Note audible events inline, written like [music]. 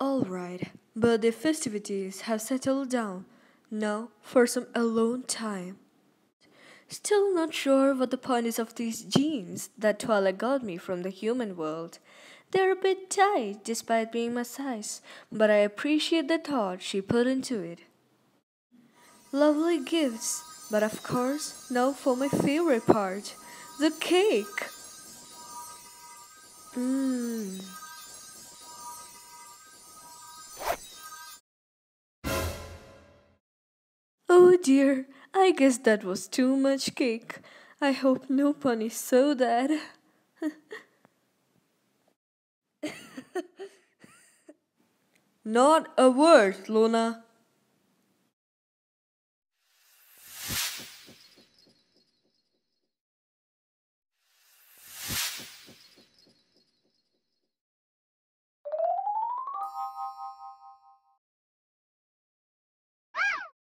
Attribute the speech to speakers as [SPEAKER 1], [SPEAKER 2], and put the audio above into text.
[SPEAKER 1] Alright, but the festivities have settled down. Now for some alone time. Still not sure what the point is of these jeans that Twilight got me from the human world. They're a bit tight despite being my size, but I appreciate the thought she put into it. Lovely gifts, but of course, now for my favorite part the cake. Mmm. Dear, I guess that was too much cake. I hope no pony saw that. [laughs] Not a word, Luna.